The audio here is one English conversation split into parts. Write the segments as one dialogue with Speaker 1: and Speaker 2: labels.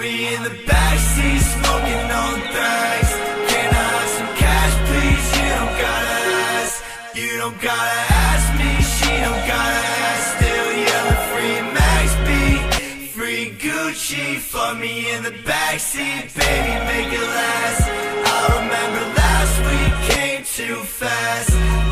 Speaker 1: be in the backseat, smoking on thugs. Can I have some cash, please? You don't gotta ask. You don't gotta ask me. She don't gotta ask. Still yelling free Max B, free Gucci. Fuck me in the backseat, baby, make it last. I remember last week came too fast.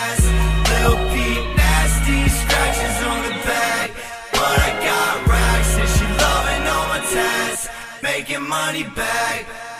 Speaker 1: your money back.